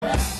Bye.